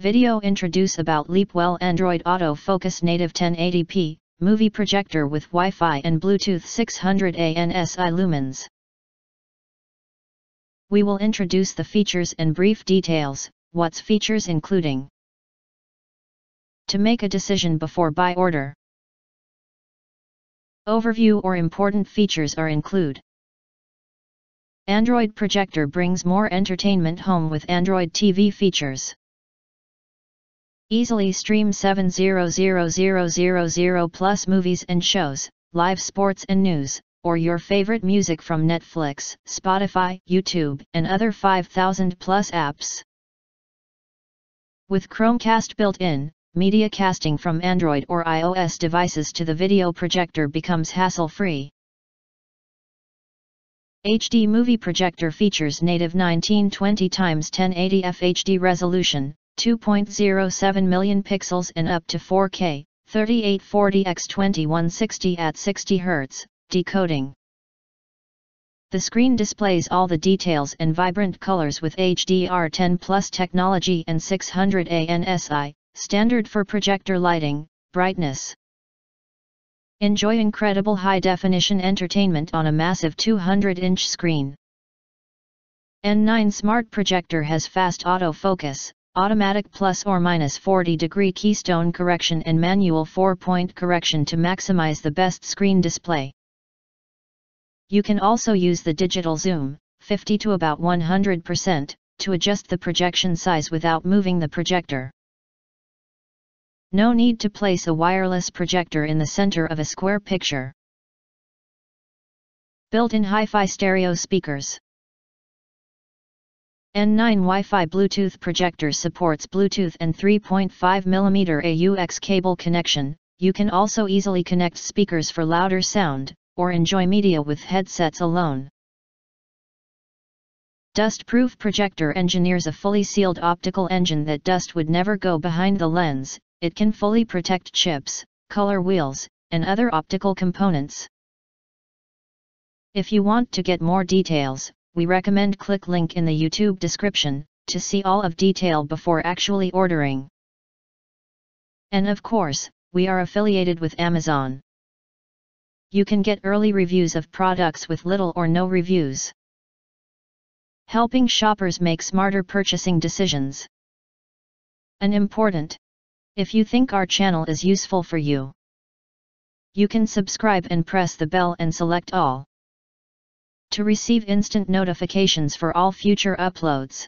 Video introduce about Leapwell Android Auto Focus Native 1080p, movie projector with Wi-Fi and Bluetooth 600 ANSI lumens. We will introduce the features and brief details, what's features including. To make a decision before buy order. Overview or important features are include. Android projector brings more entertainment home with Android TV features. Easily stream 700000 plus movies and shows, live sports and news, or your favorite music from Netflix, Spotify, YouTube, and other 5000 plus apps. With Chromecast built in, media casting from Android or iOS devices to the video projector becomes hassle-free. HD Movie Projector features native 1920 x 1080 FHD resolution, 2.07 million pixels and up to 4K, 3840 x 2160 at 60 Hz, decoding. The screen displays all the details and vibrant colors with HDR10 Plus technology and 600 ANSI, Standard for projector lighting, brightness. Enjoy incredible high-definition entertainment on a massive 200-inch screen. N9 Smart Projector has fast autofocus, automatic plus or minus 40 degree keystone correction and manual 4-point correction to maximize the best screen display. You can also use the digital zoom, 50 to about 100%, to adjust the projection size without moving the projector. No need to place a wireless projector in the center of a square picture. Built-in hi-fi stereo speakers. N9 Wi-Fi Bluetooth projector supports Bluetooth and 3.5mm AUX cable connection, you can also easily connect speakers for louder sound, or enjoy media with headsets alone. Dust-proof projector engineers a fully sealed optical engine that dust would never go behind the lens, it can fully protect chips, color wheels, and other optical components. If you want to get more details, we recommend click link in the YouTube description, to see all of detail before actually ordering. And of course, we are affiliated with Amazon. You can get early reviews of products with little or no reviews. Helping shoppers make smarter purchasing decisions. An important if you think our channel is useful for you, you can subscribe and press the bell and select all to receive instant notifications for all future uploads.